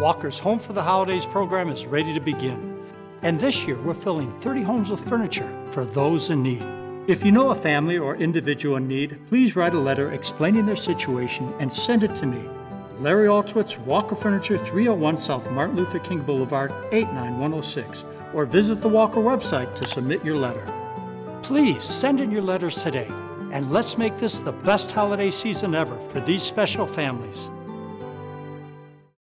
Walker's Home for the Holidays program is ready to begin. And this year, we're filling 30 homes with furniture for those in need. If you know a family or individual in need, please write a letter explaining their situation and send it to me. Larry Altwitz, Walker Furniture, 301 South Martin Luther King Boulevard, 89106, or visit the Walker website to submit your letter. Please send in your letters today, and let's make this the best holiday season ever for these special families.